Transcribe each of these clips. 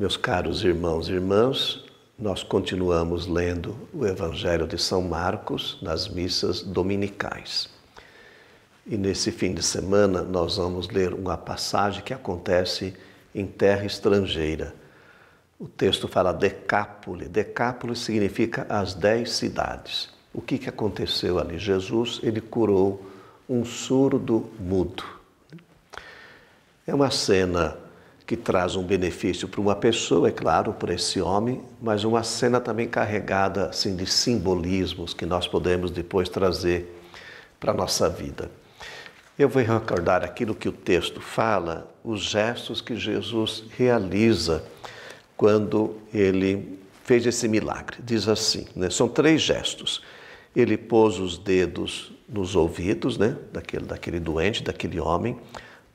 Meus caros irmãos e irmãs, nós continuamos lendo o Evangelho de São Marcos nas missas dominicais. E nesse fim de semana nós vamos ler uma passagem que acontece em terra estrangeira. O texto fala Decápole. Decápole significa as dez cidades. O que, que aconteceu ali? Jesus ele curou um surdo mudo. É uma cena que traz um benefício para uma pessoa, é claro, para esse homem, mas uma cena também carregada assim, de simbolismos que nós podemos depois trazer para a nossa vida. Eu vou recordar aquilo que o texto fala, os gestos que Jesus realiza quando ele fez esse milagre. Diz assim, né? são três gestos. Ele pôs os dedos nos ouvidos né? daquele, daquele doente, daquele homem,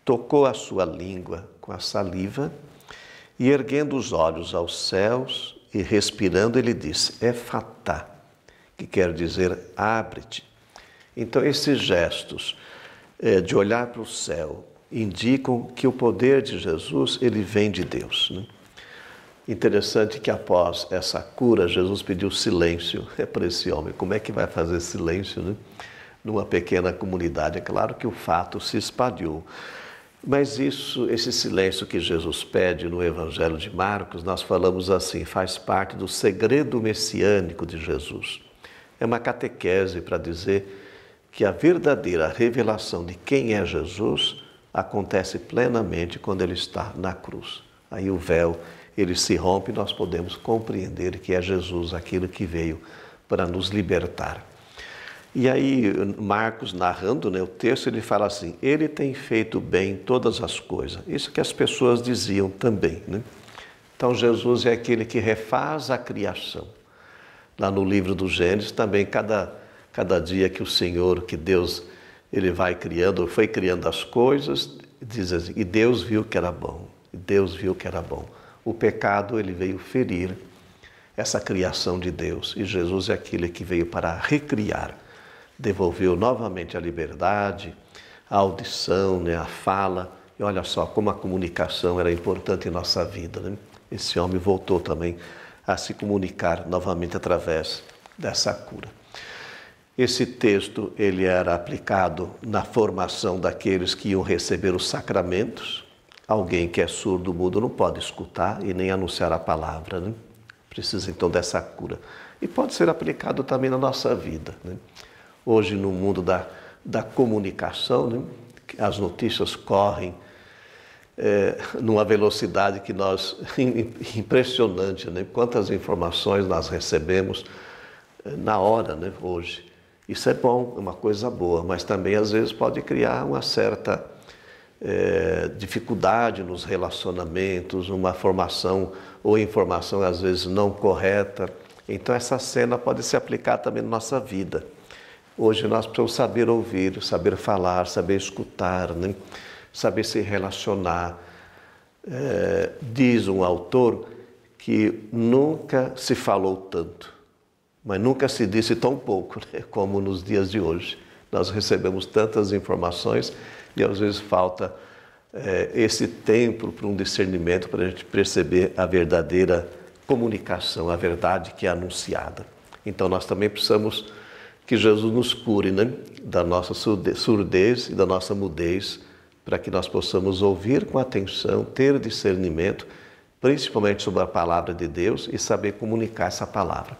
tocou a sua língua com a saliva e, erguendo os olhos aos céus e respirando, ele disse: É fatá, que quer dizer abre-te. Então, esses gestos é, de olhar para o céu indicam que o poder de Jesus ele vem de Deus. Né? Interessante que após essa cura, Jesus pediu silêncio é para esse homem. Como é que vai fazer silêncio né? numa pequena comunidade? É claro que o fato se espalhou. Mas isso, esse silêncio que Jesus pede no Evangelho de Marcos, nós falamos assim, faz parte do segredo messiânico de Jesus. É uma catequese para dizer que a verdadeira revelação de quem é Jesus acontece plenamente quando ele está na cruz. Aí o véu, ele se rompe e nós podemos compreender que é Jesus aquilo que veio para nos libertar. E aí, Marcos, narrando né, o texto, ele fala assim: Ele tem feito bem todas as coisas. Isso que as pessoas diziam também. Né? Então, Jesus é aquele que refaz a criação. Lá no livro do Gênesis, também, cada, cada dia que o Senhor, que Deus, ele vai criando, foi criando as coisas, diz assim: E Deus viu que era bom. E Deus viu que era bom. O pecado, ele veio ferir essa criação de Deus. E Jesus é aquele que veio para recriar devolveu novamente a liberdade, a audição, né, a fala. E olha só como a comunicação era importante em nossa vida. Né? Esse homem voltou também a se comunicar novamente através dessa cura. Esse texto ele era aplicado na formação daqueles que iam receber os sacramentos. Alguém que é surdo, mudo, não pode escutar e nem anunciar a palavra. Né? Precisa então dessa cura. E pode ser aplicado também na nossa vida. Né? Hoje no mundo da, da comunicação, né? as notícias correm é, numa velocidade que nós impressionante, né? Quantas informações nós recebemos é, na hora, né? Hoje isso é bom, é uma coisa boa, mas também às vezes pode criar uma certa é, dificuldade nos relacionamentos, uma formação ou informação às vezes não correta. Então essa cena pode se aplicar também na nossa vida. Hoje nós precisamos saber ouvir, saber falar, saber escutar, né? saber se relacionar. É, diz um autor que nunca se falou tanto, mas nunca se disse tão pouco né? como nos dias de hoje. Nós recebemos tantas informações e às vezes falta é, esse tempo para um discernimento para a gente perceber a verdadeira comunicação, a verdade que é anunciada. Então nós também precisamos que Jesus nos cure né? da nossa surdez e da nossa mudez, para que nós possamos ouvir com atenção, ter discernimento, principalmente sobre a palavra de Deus e saber comunicar essa palavra.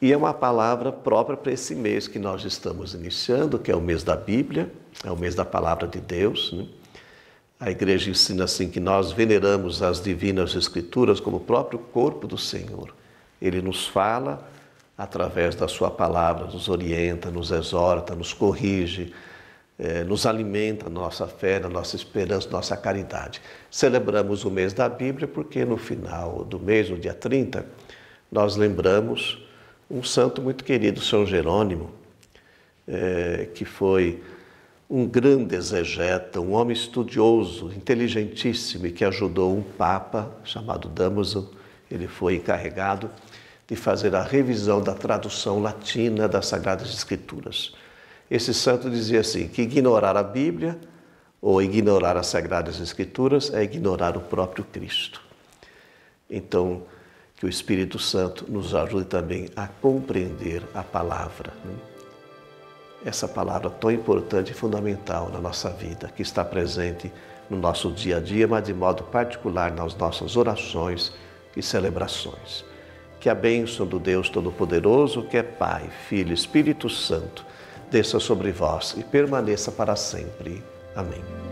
E é uma palavra própria para esse mês que nós estamos iniciando, que é o mês da Bíblia, é o mês da palavra de Deus. Né? A igreja ensina assim que nós veneramos as divinas escrituras como o próprio corpo do Senhor. Ele nos fala através da Sua palavra, nos orienta, nos exorta, nos corrige, eh, nos alimenta na nossa fé, na nossa esperança, nossa caridade. Celebramos o mês da Bíblia porque no final do mês, no dia 30, nós lembramos um santo muito querido, São Jerônimo, eh, que foi um grande exegeta, um homem estudioso, inteligentíssimo e que ajudou um papa chamado Damaso. Ele foi encarregado de fazer a revisão da tradução latina das Sagradas Escrituras. Esse santo dizia assim: que ignorar a Bíblia ou ignorar as Sagradas Escrituras é ignorar o próprio Cristo. Então, que o Espírito Santo nos ajude também a compreender a palavra. Né? Essa palavra tão importante e fundamental na nossa vida, que está presente no nosso dia a dia, mas de modo particular nas nossas orações e celebrações. Que a bênção do Deus Todo-Poderoso, que é Pai, Filho e Espírito Santo, desça sobre vós e permaneça para sempre. Amém.